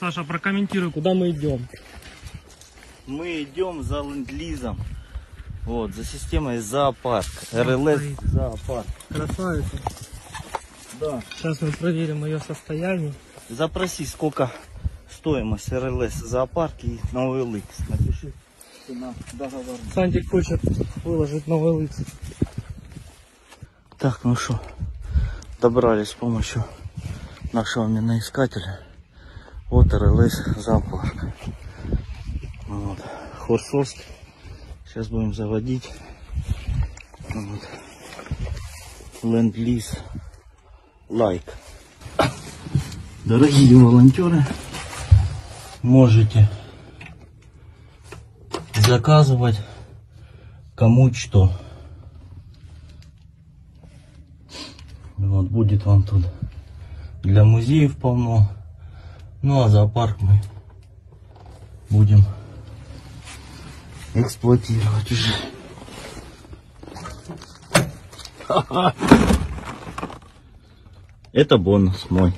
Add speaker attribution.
Speaker 1: Саша, прокомментируй, куда мы идем.
Speaker 2: Мы идем за ленд-лизом. Вот, за системой зоопарк. РЛС зоопарк.
Speaker 1: Красавица.
Speaker 2: Да.
Speaker 1: Сейчас мы проверим ее состояние.
Speaker 2: Запроси, сколько стоимость РЛС зоопарк и на OLX. Напиши цена договор.
Speaker 1: Сантик хочет выложить новый лыц.
Speaker 2: Так, ну что, добрались с помощью нашего миноискателя. РЛС зоопарк. Вот. Хорсост. Сейчас будем заводить. Вот. Ленд-лиз лайк. Дорогие волонтеры, можете заказывать кому что. Вот будет вам тут для музеев полно. Ну а зоопарк мы будем эксплуатировать уже. Это бонус мой.